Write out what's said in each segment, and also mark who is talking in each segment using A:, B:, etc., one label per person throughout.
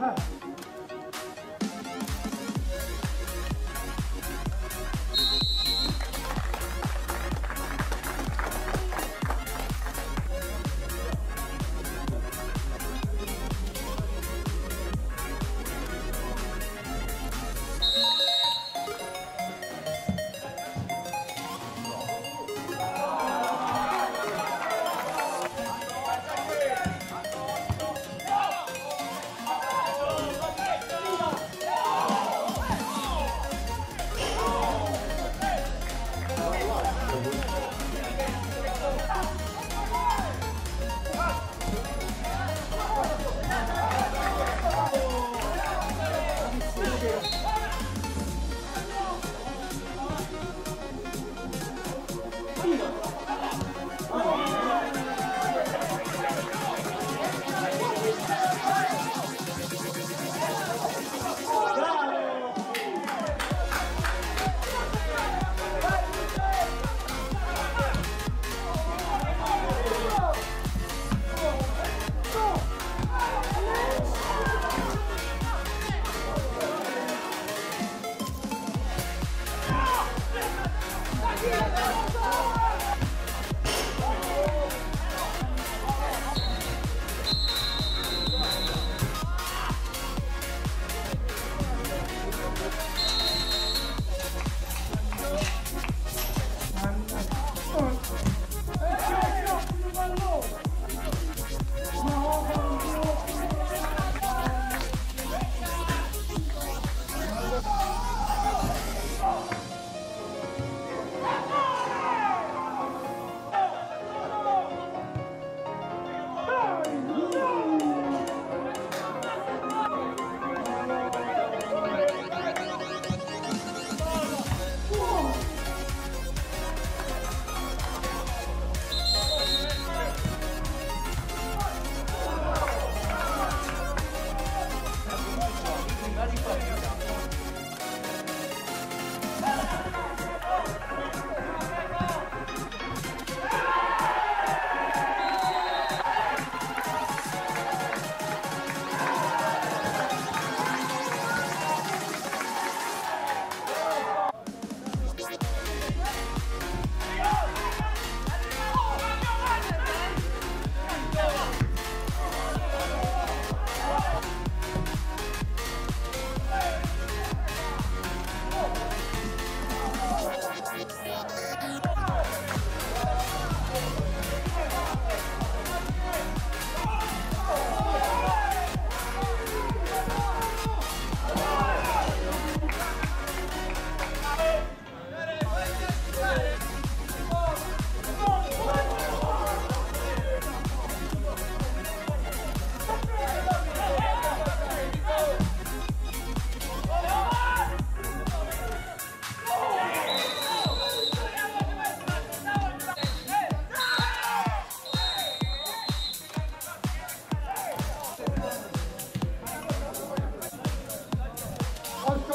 A: Uh-huh. Yeah.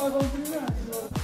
B: 아, 너무 불리하지.